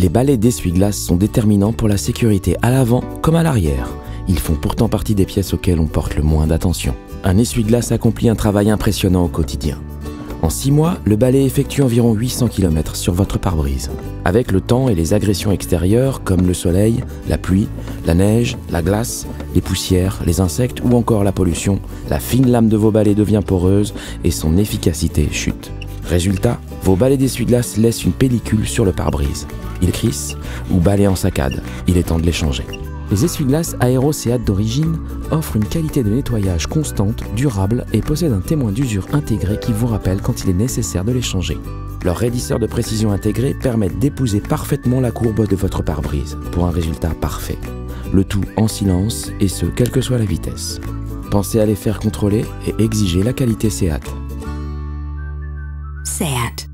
Les balais d'essuie-glace sont déterminants pour la sécurité à l'avant comme à l'arrière. Ils font pourtant partie des pièces auxquelles on porte le moins d'attention. Un essuie-glace accomplit un travail impressionnant au quotidien. En 6 mois, le balai effectue environ 800 km sur votre pare-brise. Avec le temps et les agressions extérieures comme le soleil, la pluie, la neige, la glace, les poussières, les insectes ou encore la pollution, la fine lame de vos balais devient poreuse et son efficacité chute. Résultat, vos balais d'essuie-glace laissent une pellicule sur le pare-brise. Il crisse ou balai en saccade. Il est temps de les changer. Les essuie-glaces Aero d'origine offrent une qualité de nettoyage constante, durable et possèdent un témoin d'usure intégré qui vous rappelle quand il est nécessaire de les changer. Leur raidisseur de précision intégré permet d'épouser parfaitement la courbe de votre pare-brise pour un résultat parfait. Le tout en silence et ce, quelle que soit la vitesse. Pensez à les faire contrôler et exiger la qualité SEAT. SEAT.